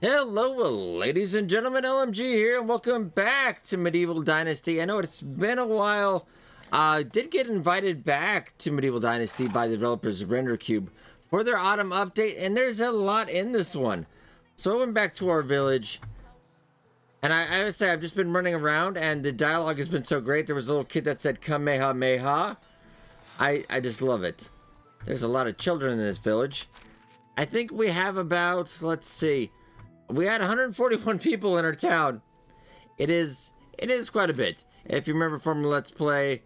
Hello, ladies and gentlemen, LMG here, and welcome back to Medieval Dynasty. I know it's been a while. I uh, did get invited back to Medieval Dynasty by the developers of RenderCube for their autumn update, and there's a lot in this one. So I went back to our village, and I, I would say I've just been running around, and the dialogue has been so great. There was a little kid that said Kamehameha. I, I just love it. There's a lot of children in this village. I think we have about, let's see, we had 141 people in our town. It is, it is quite a bit. If you remember from Let's Play,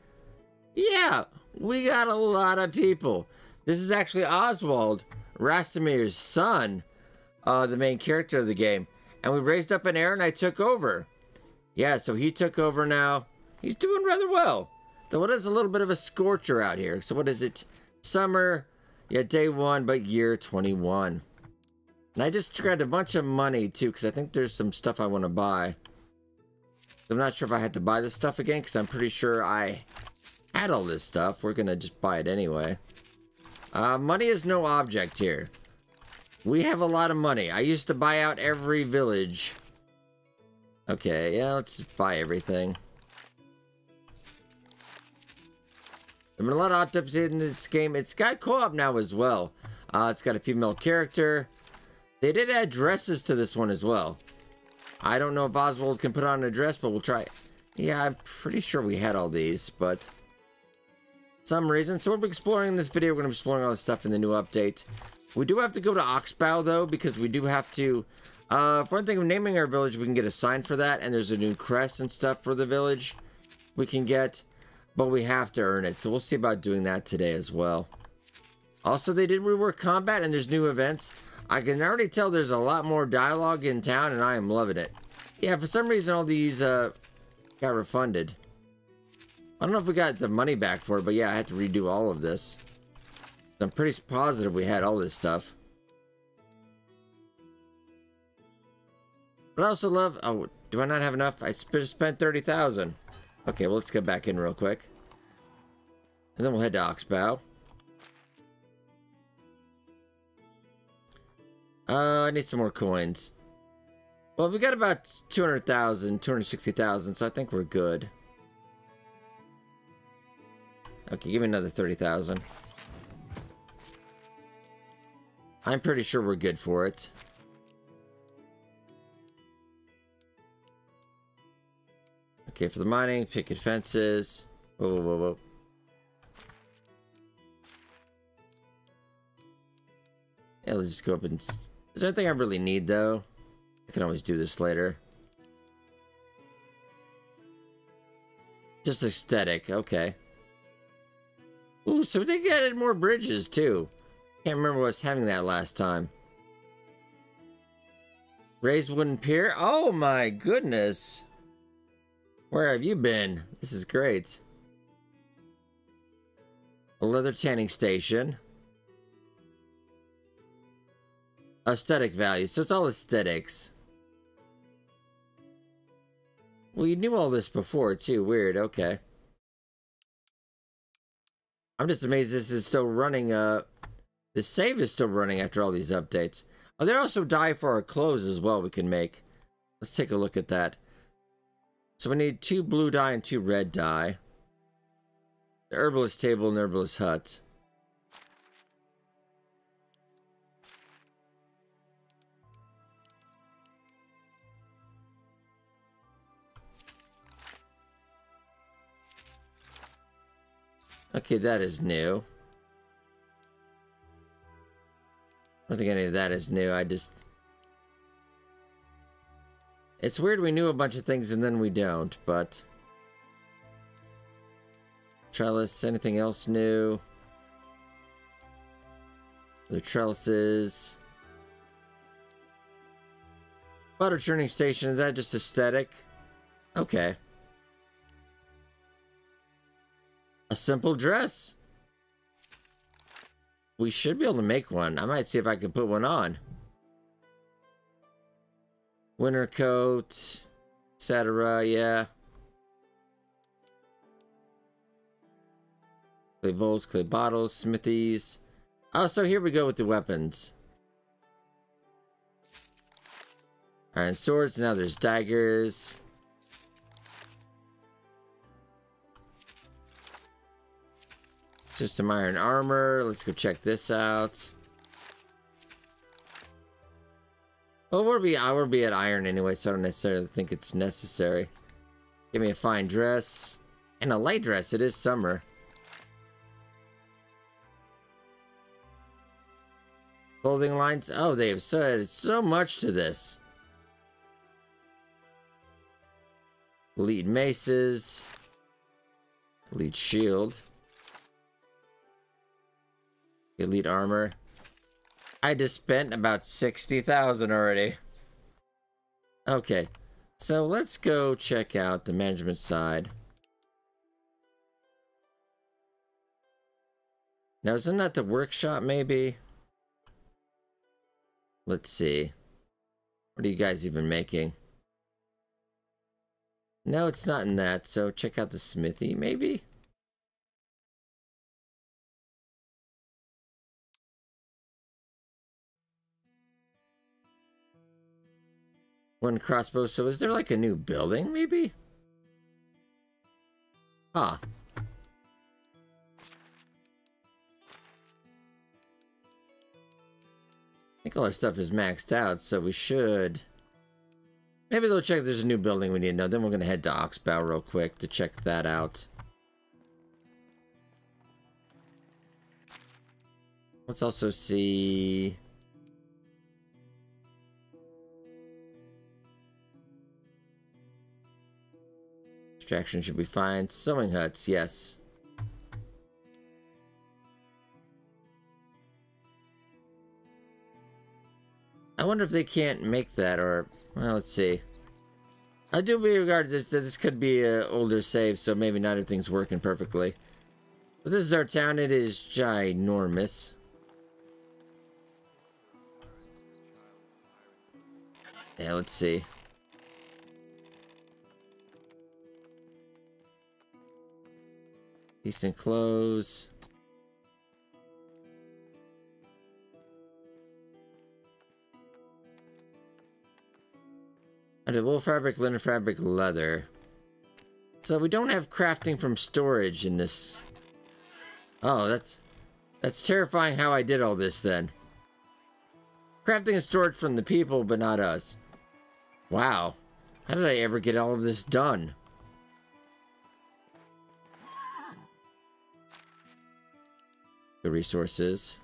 yeah, we got a lot of people. This is actually Oswald, Racimir's son, uh, the main character of the game. And we raised up an heir and I took over. Yeah, so he took over now. He's doing rather well. Though it is a little bit of a scorcher out here. So what is it? Summer, yeah, day one, but year 21. And I just grabbed a bunch of money too, because I think there's some stuff I want to buy. I'm not sure if I had to buy this stuff again, because I'm pretty sure I had all this stuff. We're going to just buy it anyway. Uh, money is no object here. We have a lot of money. I used to buy out every village. Okay, yeah, let's buy everything. There's been a lot of updates in this game. It's got co-op now as well. Uh, it's got a female character. They did add dresses to this one as well. I don't know if Oswald can put on a dress, but we'll try. Yeah, I'm pretty sure we had all these, but some reason. So we're exploring this video. We're going to be exploring all the stuff in the new update. We do have to go to Oxbow, though, because we do have to... Uh, for one thing, of naming our village, we can get a sign for that, and there's a new crest and stuff for the village we can get, but we have to earn it, so we'll see about doing that today as well. Also, they did rework combat, and there's new events. I can already tell there's a lot more dialogue in town, and I am loving it. Yeah, for some reason, all these uh, got refunded. I don't know if we got the money back for it, but yeah, I had to redo all of this. I'm pretty positive we had all this stuff. But I also love... Oh, do I not have enough? I sp spent 30000 Okay, well, let's get back in real quick. And then we'll head to Oxbow. Uh, I need some more coins. Well, we got about 200,000, 260,000, so I think we're good. Okay, give me another 30,000. I'm pretty sure we're good for it. Okay, for the mining, picket fences. Whoa, whoa, whoa, whoa. Yeah, let's just go up and... Is there anything I really need, though? I can always do this later. Just aesthetic, okay. Ooh, so they added more bridges, too. Can't remember what's having that last time. Raised wooden pier? Oh my goodness! Where have you been? This is great. A leather tanning station. Aesthetic value. So it's all aesthetics. Well, you knew all this before, too. Weird. Okay. I'm just amazed this is still running, uh... The save is still running after all these updates. Oh, there also dye for our clothes as well we can make. Let's take a look at that. So we need two blue dye and two red dye. The herbalist table and herbalist hut. Okay, that is new. I don't think any of that is new. I just... It's weird we knew a bunch of things and then we don't, but... Trellis, anything else new? The trellises. Butter churning station, is that just aesthetic? Okay. A simple dress. We should be able to make one. I might see if I can put one on. Winter coat, etc. Yeah. Clay bowls, clay bottles, smithies. Oh, so here we go with the weapons. Iron swords, now there's daggers. Just some iron armor. Let's go check this out. Well, we'll be, I will be at iron anyway, so I don't necessarily think it's necessary. Give me a fine dress. And a light dress. It is summer. Clothing lines. Oh, they have said so much to this. Lead maces. Lead shield. Elite armor. I just spent about 60,000 already. Okay. So let's go check out the management side. Now, isn't that the workshop, maybe? Let's see. What are you guys even making? No, it's not in that, so check out the smithy, maybe? One crossbow, so is there like a new building, maybe? Huh. I think all our stuff is maxed out, so we should... Maybe they'll check if there's a new building we need to know. Then we're going to head to Oxbow real quick to check that out. Let's also see... Extraction should be fine. Sewing huts, yes. I wonder if they can't make that, or... Well, let's see. I do regard this this could be an older save, so maybe not everything's working perfectly. But this is our town. It is ginormous. Yeah, let's see. Decent clothes. I did wool fabric, linen fabric, leather. So we don't have crafting from storage in this. Oh, that's that's terrifying how I did all this then. Crafting and storage from the people, but not us. Wow. How did I ever get all of this done? The resources.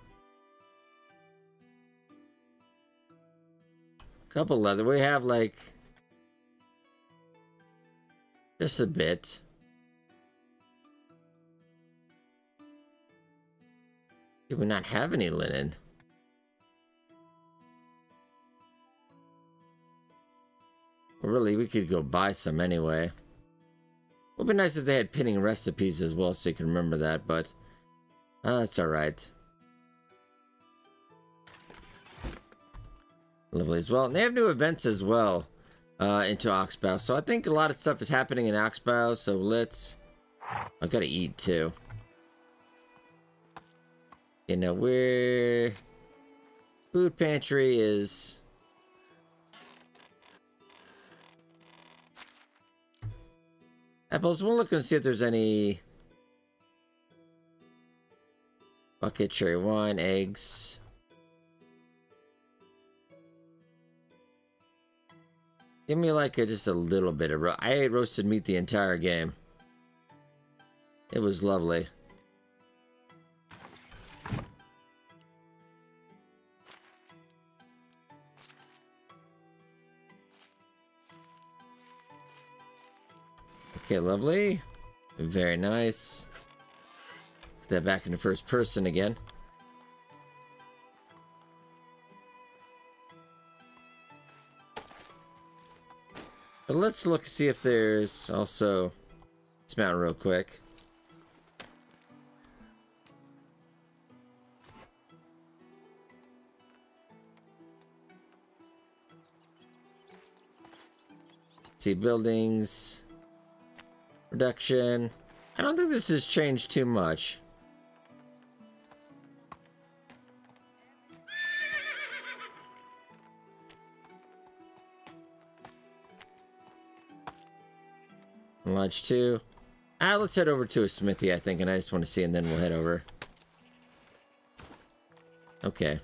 A couple leather. We have like just a bit. Do we not have any linen? Really, we could go buy some anyway. It would be nice if they had pinning recipes as well so you can remember that, but uh, that's alright. Lovely as well. And they have new events as well uh, into Oxbow. So I think a lot of stuff is happening in Oxbow. So let's... I gotta eat too. You know, where... Food pantry is... Apples, we'll look and see if there's any... Bucket, cherry wine, eggs... Give me like a, just a little bit of... I ate roasted meat the entire game. It was lovely. Okay, lovely. Very nice. Put that back into first person again. But let's look see if there's also mount real quick. See buildings, production. I don't think this has changed too much. Lodge 2. Ah, let's head over to a smithy, I think, and I just want to see, and then we'll head over. Okay.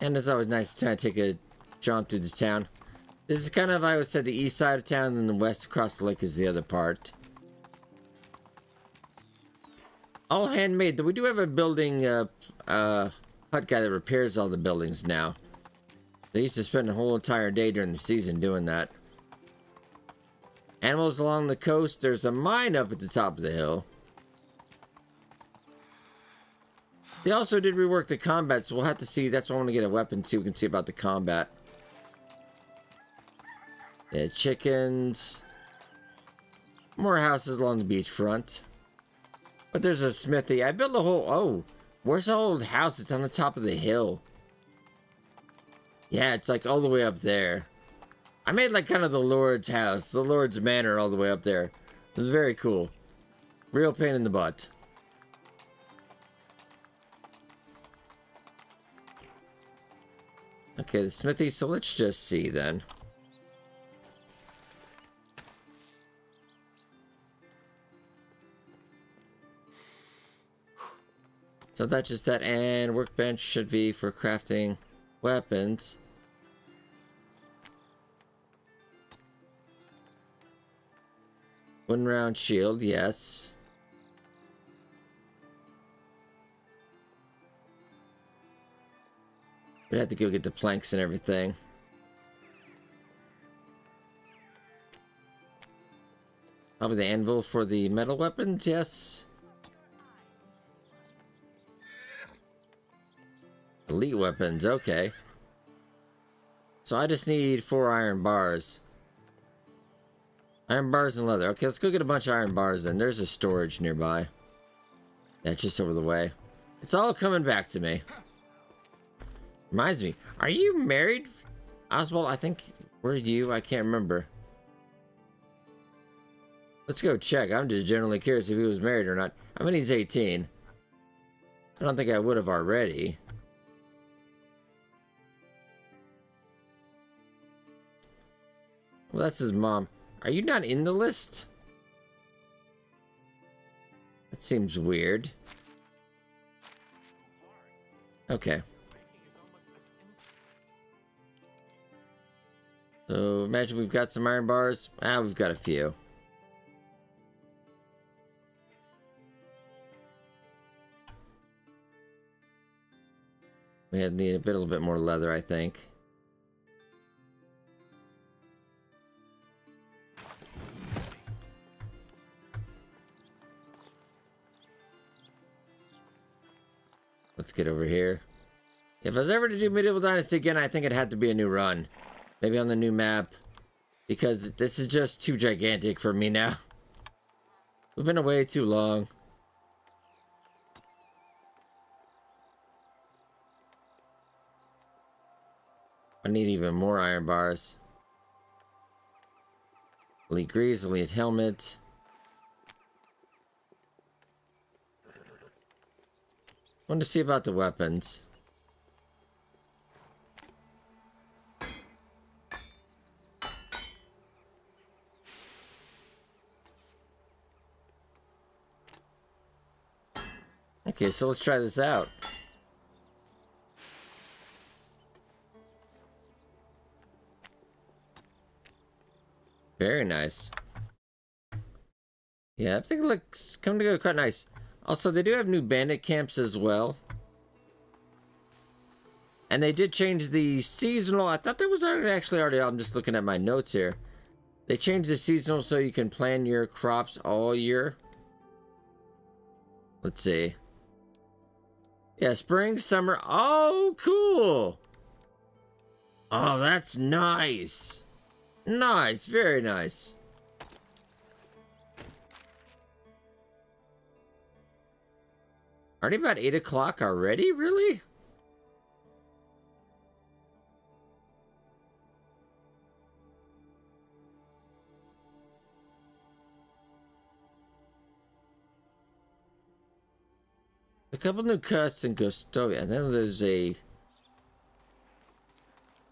And it's always nice to kind of take a jaunt through the town. This is kind of, I would say, the east side of town, and the west across the lake is the other part. All handmade. We do have a building, uh, uh, hut guy that repairs all the buildings now. They used to spend a whole entire day during the season doing that. Animals along the coast. There's a mine up at the top of the hill. They also did rework the combat, so we'll have to see. That's why I want to get a weapon, see we can see about the combat. Yeah, chickens. More houses along the beachfront. But there's a smithy. I built a whole... Oh, where's the old house? It's on the top of the hill. Yeah, it's like all the way up there. I made like kind of the Lord's house, the Lord's manor all the way up there. It was very cool. Real pain in the butt. Okay, the smithy, so let's just see then. So that's just that, and workbench should be for crafting weapons. One round shield, yes. We'd have to go get the planks and everything. Probably the anvil for the metal weapons, yes. Elite weapons, okay. So I just need four iron bars. Iron bars and leather. Okay, let's go get a bunch of iron bars then. There's a storage nearby. That's just over the way. It's all coming back to me. Reminds me, are you married? Oswald, I think, were you? I can't remember. Let's go check. I'm just generally curious if he was married or not. I mean, he's 18. I don't think I would have already. Well, that's his mom. Are you not in the list? That seems weird. Okay. So, imagine we've got some iron bars. Ah, we've got a few. We had need a little bit more leather, I think. Let's get over here. If I was ever to do Medieval Dynasty again, I think it had to be a new run. Maybe on the new map. Because this is just too gigantic for me now. We've been away too long. I need even more iron bars. Greaves, elite helmet. Want to see about the weapons. Okay, so let's try this out. Very nice. Yeah, I think it looks coming together quite nice. Also, they do have new bandit camps as well. And they did change the seasonal. I thought that was actually already. I'm just looking at my notes here. They changed the seasonal so you can plan your crops all year. Let's see. Yeah, spring, summer. Oh, cool. Oh, that's nice. Nice. Very nice. Already about 8 o'clock already? Really? A couple new cuts in Gostovia, and then there's a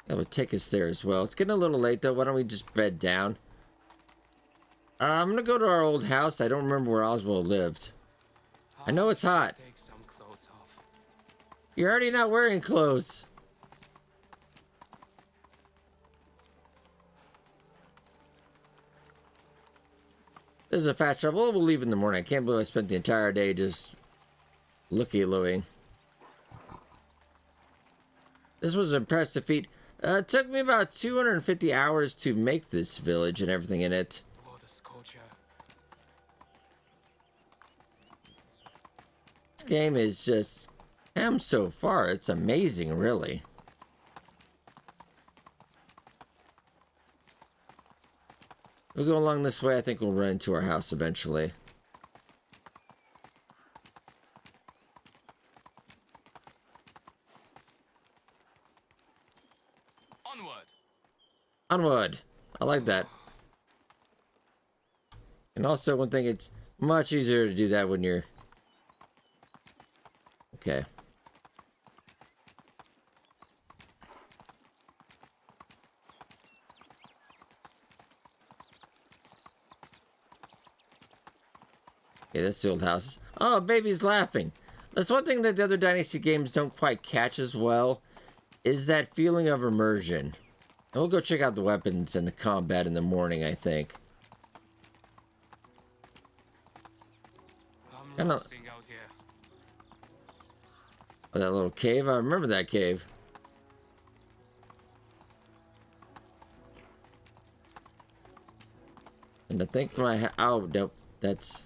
That would take us there as well. It's getting a little late though. Why don't we just bed down? Uh, I'm gonna go to our old house. I don't remember where Oswald lived. I know it's hot. You're already not wearing clothes. This is a fast travel. We'll leave in the morning. I can't believe I spent the entire day just looky-looing. This was an impressive feat. Uh, it took me about 250 hours to make this village and everything in it. Game is just... Ham so far. It's amazing, really. We'll go along this way. I think we'll run into our house eventually. Onward. Onward. I like that. And also, one thing, it's much easier to do that when you're... Okay. Okay, that's the old house. Oh, baby's laughing. That's one thing that the other Dynasty games don't quite catch as well, is that feeling of immersion. And we'll go check out the weapons and the combat in the morning, I think. I'm roasting Oh, that little cave. I remember that cave. And I think my oh nope, that's.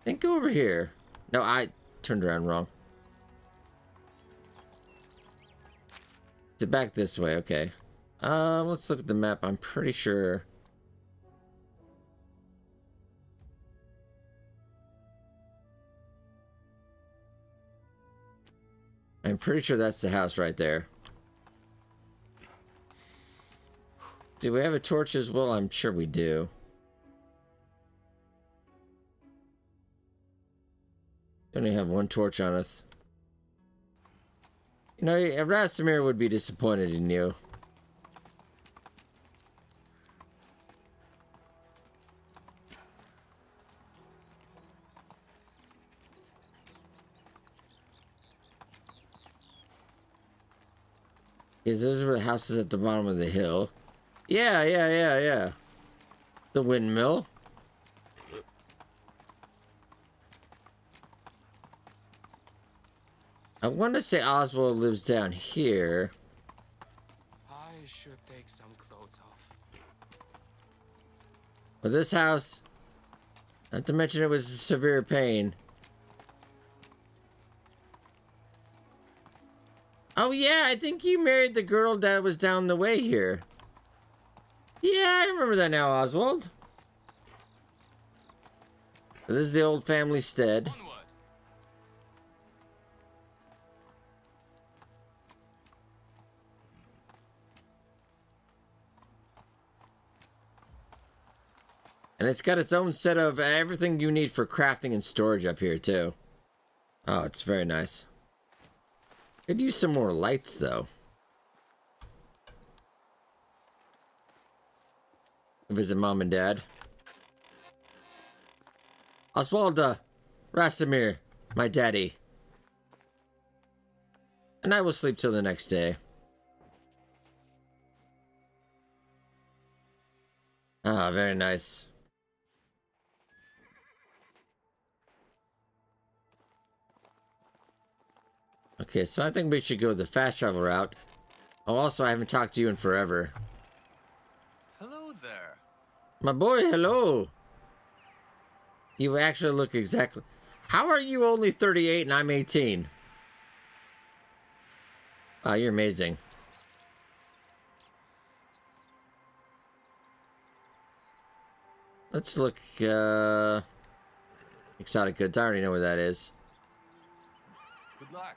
I think over here. No, I turned around wrong. It back this way? Okay. Um, let's look at the map. I'm pretty sure. I'm pretty sure that's the house right there. Do we have a torch as well? I'm sure we do. We only have one torch on us. You know, Racimir would be disappointed in you. Is those are the houses at the bottom of the hill? Yeah, yeah, yeah, yeah. The windmill. I want to say Oswald lives down here. I should take some clothes off. But this house, not to mention it was a severe pain. Oh yeah, I think you married the girl that was down the way here. Yeah, I remember that now, Oswald. This is the old family stead. Onward. And it's got its own set of everything you need for crafting and storage up here, too. Oh, it's very nice. Could use some more lights, though. Visit mom and dad. Oswalda, Racimir, my daddy. And I will sleep till the next day. Ah, very nice. Okay, so I think we should go the fast travel route. Oh, also, I haven't talked to you in forever. Hello there. My boy, hello. You actually look exactly... How are you only 38 and I'm 18? Oh, you're amazing. Let's look, uh... Exotic goods. I already know where that is. Good luck.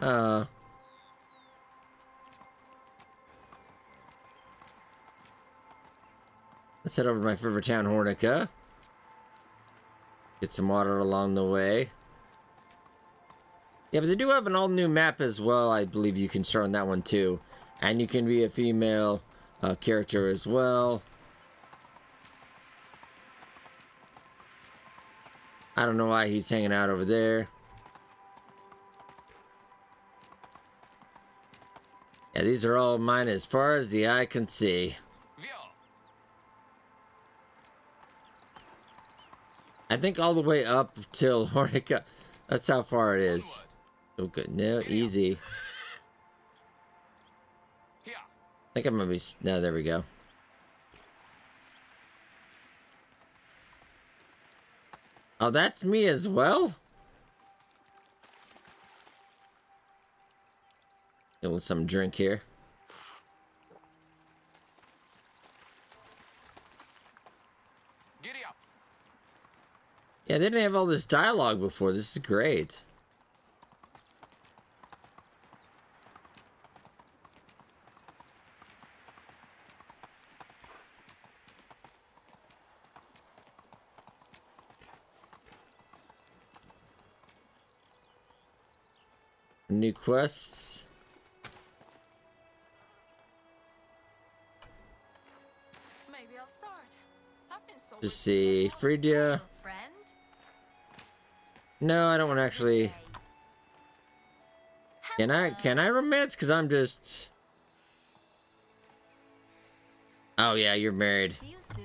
Uh. Let's head over to my favorite town, Hornica. Get some water along the way. Yeah, but they do have an all-new map as well. I believe you can start on that one too. And you can be a female uh, character as well. I don't know why he's hanging out over there. Yeah, these are all mine as far as the eye can see. I think all the way up till Hornica. That's how far it is. Okay, good. No, easy. I think I'm gonna be. No, there we go. Oh, that's me as well? Doing some drink here. Yeah, they didn't have all this dialogue before. This is great. New quests. I've been so Just see. Fridia. No, I don't want to actually. Can I? Can I romance? Cause I'm just. Oh yeah, you're married. See you soon.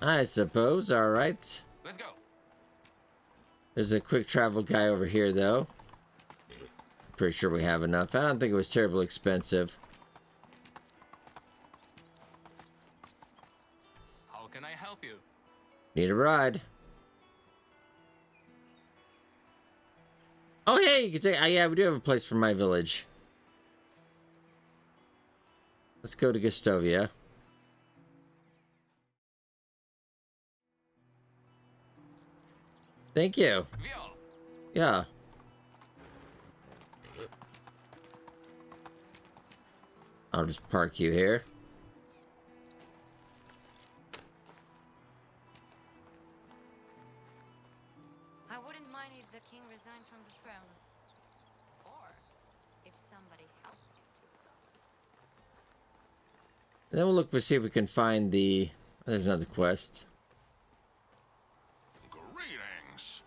I suppose. All right. Let's go. There's a quick travel guy over here, though. Pretty sure we have enough. I don't think it was terribly expensive. Need a ride. Oh, hey, you can take. Uh, yeah, we do have a place for my village. Let's go to Gostovia. Thank you. Yeah. I'll just park you here. And then we'll look to see if we can find the. Oh, there's another quest. Greetings.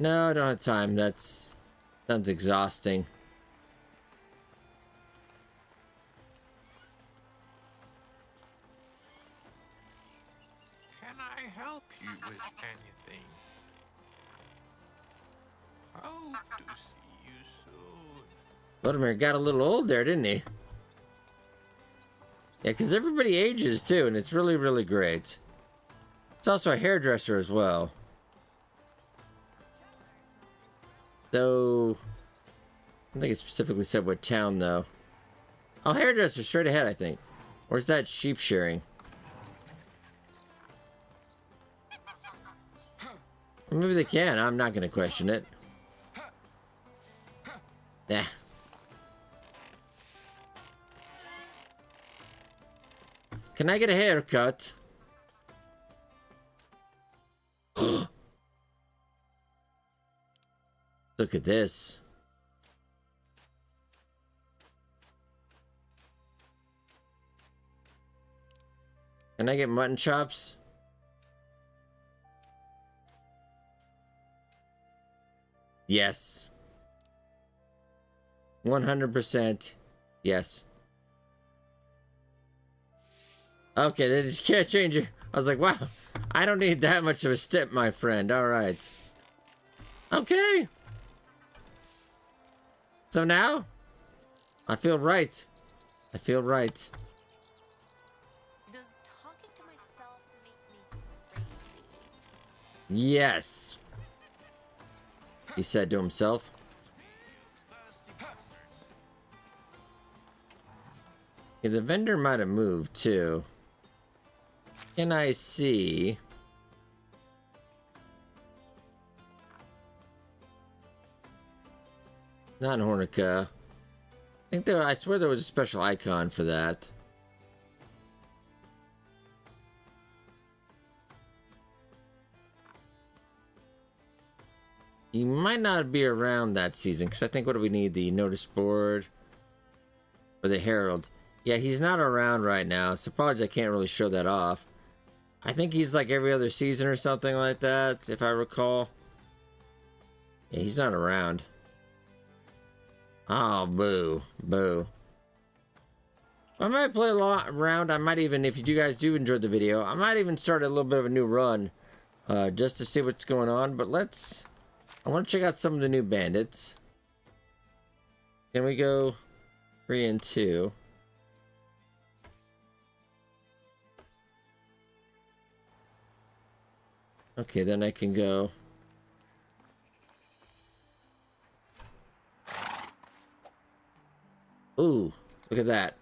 No, I don't have time. That's sounds exhausting. Can I help you with anything? Hope to see you soon. Vladimir got a little old there, didn't he? Yeah, because everybody ages too, and it's really, really great. It's also a hairdresser as well. Though, I don't think it specifically said what town, though. Oh, hairdresser, straight ahead, I think. Or is that sheep shearing? Or maybe they can. I'm not going to question it. Nah. Can I get a haircut? Look at this. Can I get mutton chops? Yes. 100% yes. Okay, they just can't change it. I was like, wow, I don't need that much of a step, my friend. All right. Okay. So now, I feel right. I feel right. Does talking to myself make me crazy? Yes. He said to himself. Yeah, the vendor might have moved too can I see? Not in Hornica. I think there, I swear there was a special icon for that. He might not be around that season, because I think what do we need? The notice board or the herald. Yeah, he's not around right now, so probably I can't really show that off. I think he's like every other season or something like that, if I recall. Yeah, he's not around. Oh, boo. Boo. I might play a lot around. I might even, if you guys do enjoy the video, I might even start a little bit of a new run uh, just to see what's going on. But let's, I want to check out some of the new bandits. Can we go three and two? Okay, then I can go. Ooh, look at that.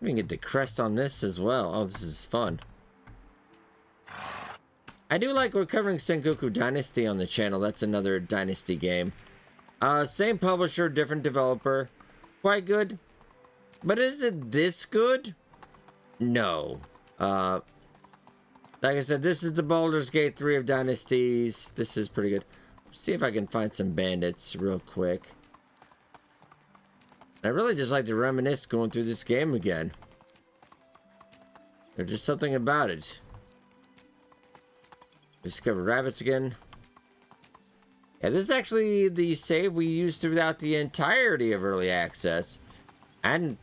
We can get the crest on this as well. Oh, this is fun. I do like we're covering Sengoku Dynasty on the channel. That's another Dynasty game. Uh, same publisher, different developer. Quite good. But is it this good? No. Uh, like I said, this is the Baldur's Gate 3 of Dynasties. This is pretty good. Let's see if I can find some bandits real quick. I really just like to reminisce going through this game again. There's just something about it. Discover rabbits again. Yeah, this is actually the save we used throughout the entirety of Early Access. And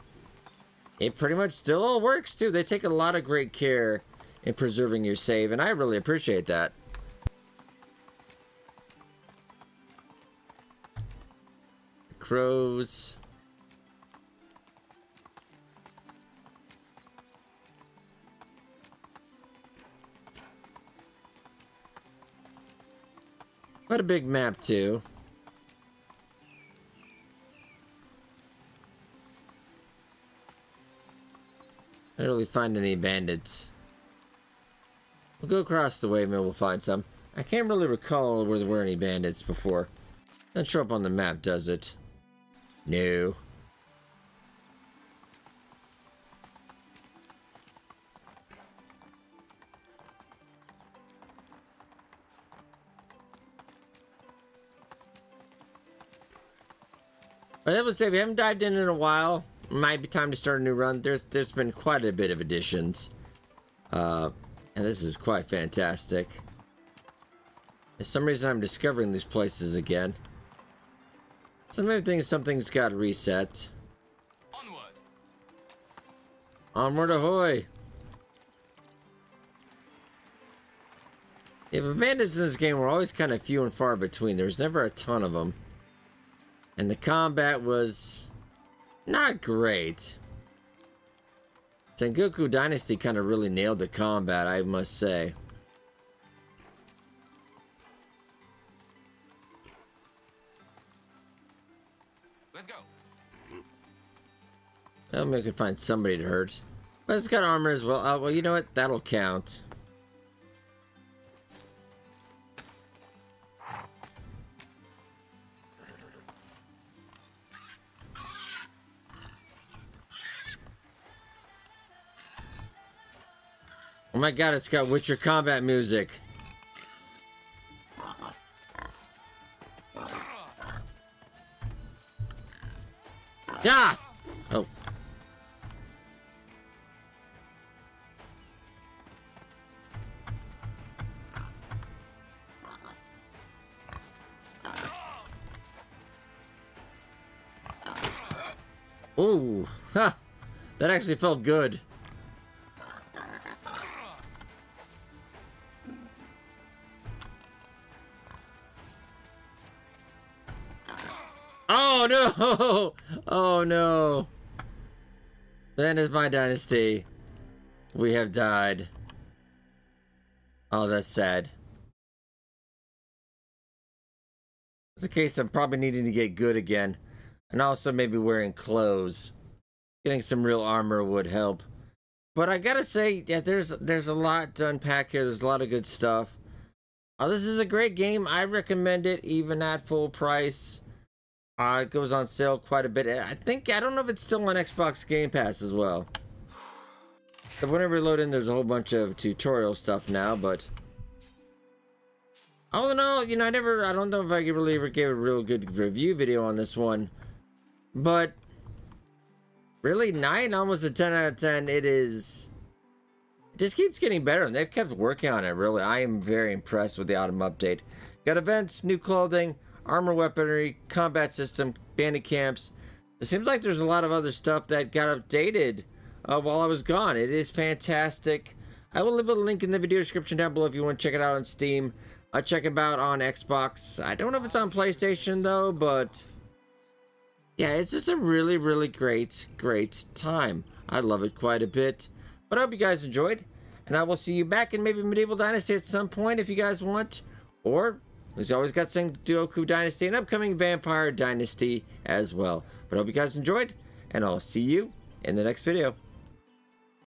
it pretty much still all works too. They take a lot of great care in preserving your save, and I really appreciate that. Crows. What a big map too. I don't really find any bandits. We'll go across the way, maybe we'll find some. I can't really recall where there were any bandits before. Doesn't show up on the map, does it? No. But I would say we haven't dived in in a while. Might be time to start a new run. There's there's been quite a bit of additions. Uh, and this is quite fantastic. For some reason I'm discovering these places again. So maybe think something's got reset. Onward. Onward ahoy! Yeah, but bandits in this game were always kind of few and far between. There was never a ton of them. And the combat was not great. Sengoku Dynasty kind of really nailed the combat, I must say. Let's go. Well, I can find somebody to hurt. But it's got armor as well. Oh, well, you know what? That'll count. Oh my god, it's got Witcher combat music. Yeah! Oh. Ooh, ha! That actually felt good. That is my dynasty. We have died. Oh, that's sad. It's a case of probably needing to get good again. And also maybe wearing clothes. Getting some real armor would help. But I gotta say, yeah, there's there's a lot to unpack here. There's a lot of good stuff. Oh, this is a great game. I recommend it even at full price. Uh, it goes on sale quite a bit. I think, I don't know if it's still on Xbox Game Pass as well. But whenever you load in, there's a whole bunch of tutorial stuff now, but... All in all, you know, I never, I don't know if I really ever give a real good review video on this one. But, really, 9, almost a 10 out of 10. It is, it just keeps getting better, and they've kept working on it, really. I am very impressed with the autumn update. Got events, new clothing, armor weaponry, combat system, bandit camps. It seems like there's a lot of other stuff that got updated uh, while I was gone. It is fantastic. I will leave a link in the video description down below if you want to check it out on Steam. I'll check it out on Xbox. I don't know if it's on PlayStation though, but yeah, it's just a really, really great, great time. I love it quite a bit. But I hope you guys enjoyed, and I will see you back in maybe Medieval Dynasty at some point if you guys want, or there's always got some Doku Dynasty and upcoming Vampire Dynasty as well. But I hope you guys enjoyed, and I'll see you in the next video.